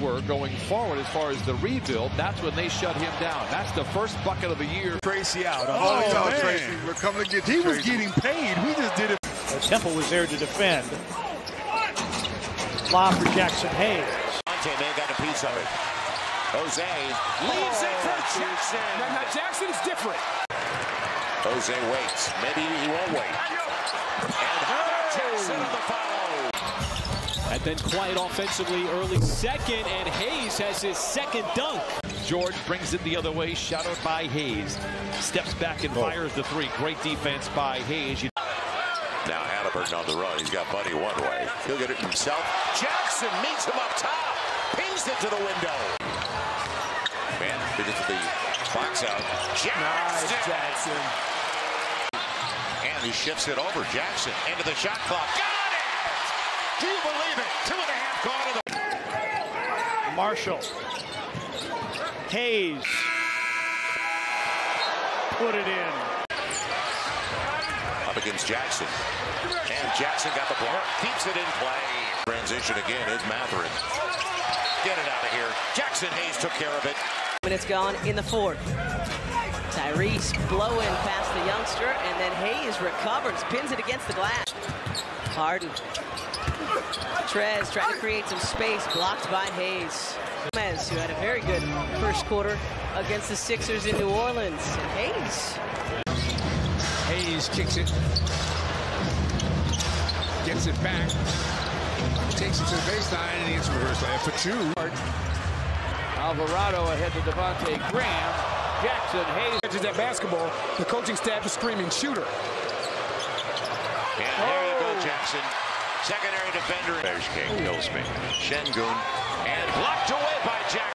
were going forward as far as the rebuild. That's when they shut him down. That's the first bucket of the year. Tracy out. Oh, Oh, man. Tracy. We're coming to get you, He was getting paid. We just did it. Temple was there to defend. Lob for Jaxson Hayes. Monte may have got a piece of it. Jose leaves it for Jaxson. Now, now Jaxson is different. Jose waits. Maybe he won't wait. And Jaxson on the follow. And then quiet offensively early second, and Hayes has his second dunk. George brings it the other way, shadowed by Hayes. Steps back and oh. fires the three. Great defense by Hayes. You Now Halliburton on the run. He's got Buddy one way. He'll get it himself. Jaxson meets him up top. Pings it to the window. Man, because of the box out. Jaxson. Jaxson. And he shifts it over. Jaxson into the shot clock. Got it! Do you believe it? Two and a half gone to the Marshall. Hayes. Put it in. up against Jaxson. And Jaxson got the block. Keeps it in play. Transition again is Mathurin. Get it out of here. Jaxson Hayes took care of it. Minutes gone in the fourth. Tyrese blowing past the youngster, and then Hayes recovers, pins it against the glass. Harden. Trez trying to create some space, blocked by Hayes. Gomez, who had a very good first quarter against the Sixers in New Orleans. And Hayes Hayes kicks it. Gets it back. Takes it to the baseline and he hits a reverse layup for two. Alvarado ahead to Devonte' Graham. Jaxson Hayes. Catches that basketball. The coaching staff is screaming shooter. And there you go, Jaxson. Secondary defender. Bears King kills me. Sengun and blocked away by Jack